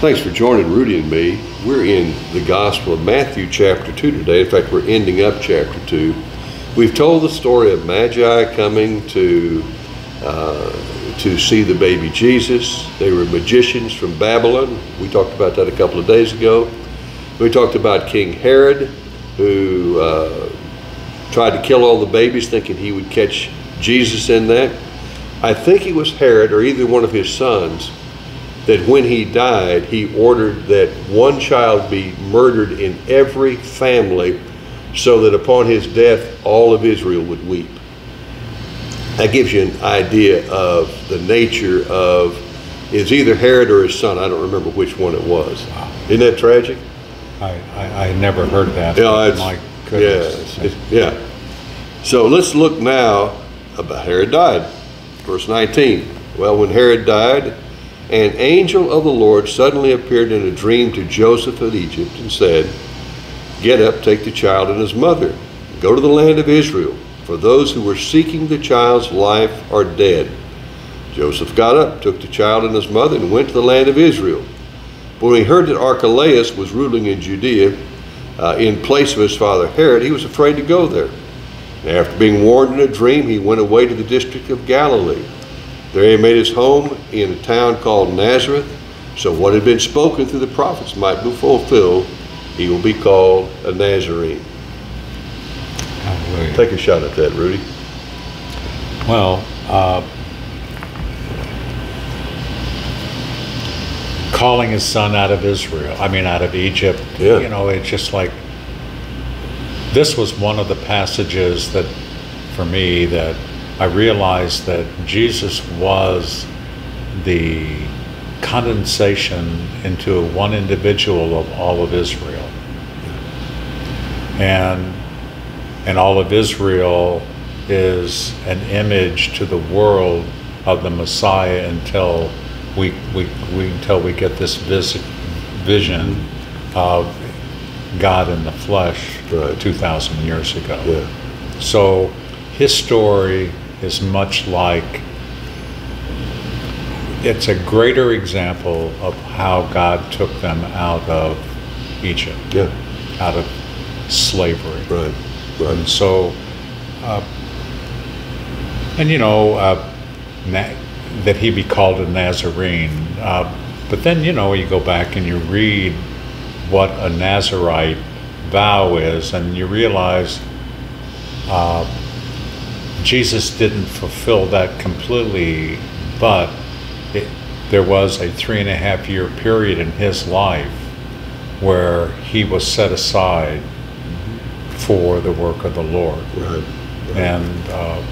Thanks for joining Rudy and me. We're in the Gospel of Matthew, chapter 2 today. In fact, we're ending up chapter 2. We've told the story of Magi coming to, uh, to see the baby Jesus. They were magicians from Babylon. We talked about that a couple of days ago. We talked about King Herod, who uh, tried to kill all the babies, thinking he would catch Jesus in that. I think it was Herod or either one of his sons that when he died, he ordered that one child be murdered in every family so that upon his death, all of Israel would weep. That gives you an idea of the nature of is either Herod or his son. I don't remember which one it was. Isn't that tragic? I, I, I never heard that. Yeah, it's, My goodness. yeah, it's- yeah. So let's look now about Herod died. Verse 19. Well, when Herod died, an angel of the Lord suddenly appeared in a dream to Joseph of Egypt and said, Get up, take the child and his mother, go to the land of Israel, for those who were seeking the child's life are dead. Joseph got up, took the child and his mother, and went to the land of Israel. But when he heard that Archelaus was ruling in Judea uh, in place of his father Herod, he was afraid to go there. And after being warned in a dream, he went away to the district of Galilee. There he made his home in a town called Nazareth, so what had been spoken through the prophets might be fulfilled. He will be called a Nazarene. Hallelujah. Take a shot at that, Rudy. Well, uh, calling his son out of Israel, I mean, out of Egypt, Yeah. you know, it's just like this was one of the passages that, for me, that I realized that Jesus was the condensation into one individual of all of Israel. And and all of Israel is an image to the world of the Messiah until we, we, we until we get this vis- vision of God in the flesh Right. 2,000 years ago. Yeah. So his story is much like it's a greater example of how God took them out of Egypt, Yeah. out of slavery. Right. And Right. so, uh, and you know, uh, na- that he be called a Nazarene. Uh, but then, you know, you go back and you read what a Nazarite vow is, and you realize uh, Jesus didn't fulfill that completely, but it, there was a three and a half year period in his life where he was set aside for the work of the Lord. Right. And uh,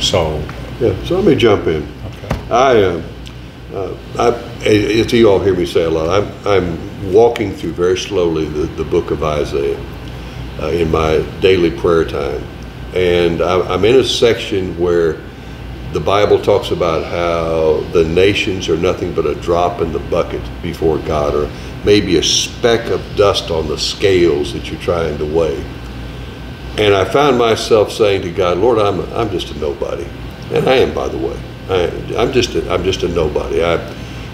so, Yeah. So let me jump in. okay. I, uh, uh, I, as you all hear me say a lot, I'm, I'm walking through very slowly the, the book of Isaiah uh, in my daily prayer time. And I, I'm in a section where the Bible talks about how the nations are nothing but a drop in the bucket before God, or maybe a speck of dust on the scales that you're trying to weigh. And I found myself saying to God, Lord, I'm, I'm just a nobody. And I am, by the way. I, I'm just a, I'm just a nobody. I,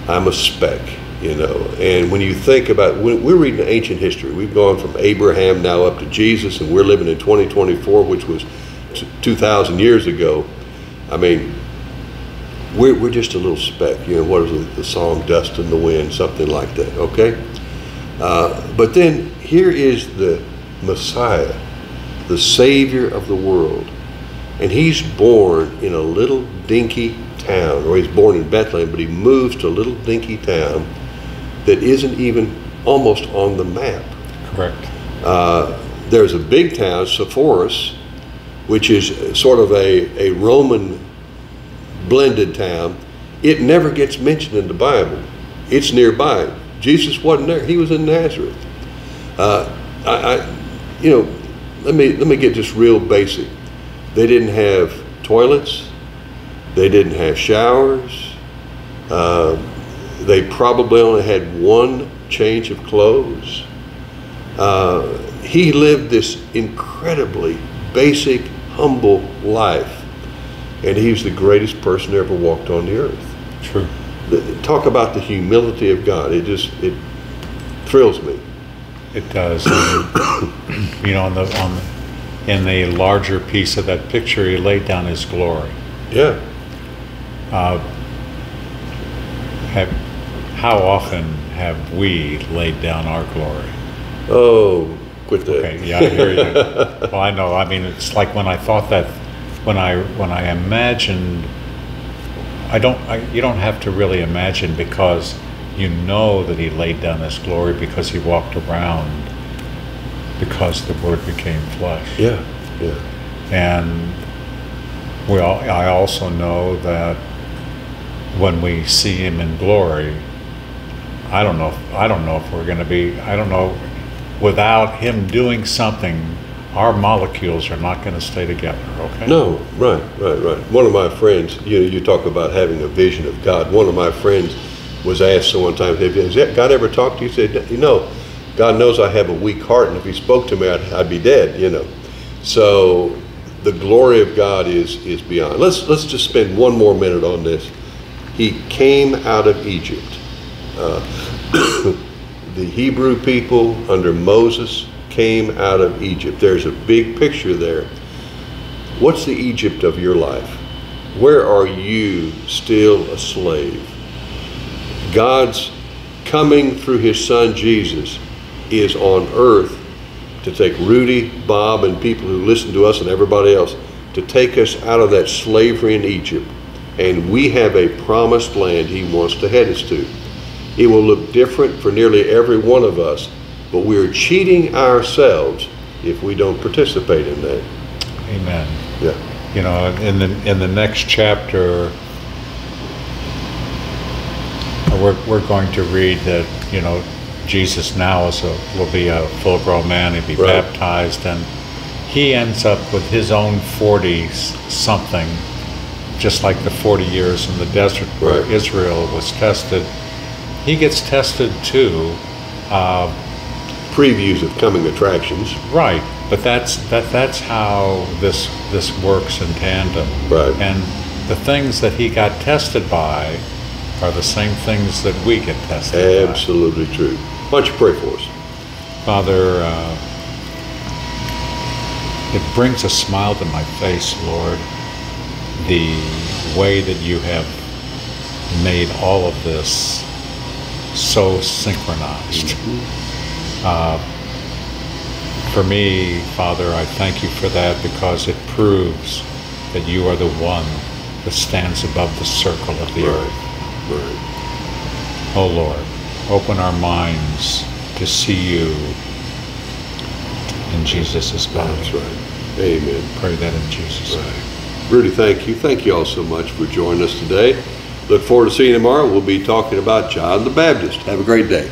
I'm a speck, you know. And when you think about, we're reading ancient history, we've gone from Abraham now up to Jesus, and we're living in 2024, which was 2,000 years ago. I mean, we're, we're just a little speck. You know, what is it, the song Dust in the Wind, something like that, okay? Uh, but then here is the Messiah, the Savior of the world. And he's born in a little dinky town, or he's born in Bethlehem, but he moves to a little dinky town that isn't even almost on the map. Correct. Uh, there's a big town, Sepphoris, which is sort of a, a Roman blended town. It never gets mentioned in the Bible. It's nearby. Jesus wasn't there. He was in Nazareth. Uh, I, I, you know, let me let me get just real basic. They didn't have toilets. They didn't have showers. Uh, they probably only had one change of clothes. Uh, he lived this incredibly basic, humble life, and he was the greatest person ever walked on the earth. True. the, talk about the humility of God. It just it thrills me. It does. you know, on the on the, in the larger piece of that picture, he laid down his glory. Yeah. Uh, have, how often have we laid down our glory? Oh, quit that. Okay, yeah, I hear you. well, I know. I mean, it's like when I thought that, when I when I imagined. I don't. I, you don't have to really imagine because you know that he laid down his glory because he walked around because the Word became flesh. Yeah, yeah. And we all, I also know that when we see him in glory, I don't know. I don't know if we're going to be. I don't know. Without him doing something, our molecules are not going to stay together. Okay. No, right, right, right. One of my friends, you know, you talk about having a vision of God. One of my friends was asked so one time, "Has God ever talked to you?" He said, "You know, God knows I have a weak heart, and if He spoke to me, I'd, I'd be dead." You know, so the glory of God is is beyond. Let's let's just spend one more minute on this. He came out of Egypt. Uh, the Hebrew people under Moses came out of Egypt. There's a big picture there. What's the Egypt of your life? Where are you still a slave? God's coming through his son Jesus is on earth to take Rudy, Bob, and people who listen to us and everybody else to take us out of that slavery in Egypt. And we have a promised land he wants to head us to. It will look different for nearly every one of us, but we're cheating ourselves if we don't participate in that. Amen. Yeah. You know, in the in the next chapter, we're we're going to read that you know Jesus now is a will be a full grown man. He'll be Right. baptized, and he ends up with his own forty something, just like the forty years in the desert where Right. Israel was tested. He gets tested too. Uh, Previews of coming attractions. Right, but that's that that's how this this works in tandem. Right. And the things that he got tested by are the same things that we get tested Absolutely true. Why don't you pray for us? Father, uh, it brings a smile to my face, Lord, the way that you have made all of this so synchronized. Uh, for me, Father, I thank you for that because it proves that you are the one that stands above the circle of the earth. Right. Right. Oh Lord, open our minds to see you in Jesus' body. That's right. Amen. Pray that in Jesus' name. Right. Rudy, thank you. Thank you all so much for joining us today. Look forward to seeing you tomorrow. We'll be talking about John the Baptist. Have a great day.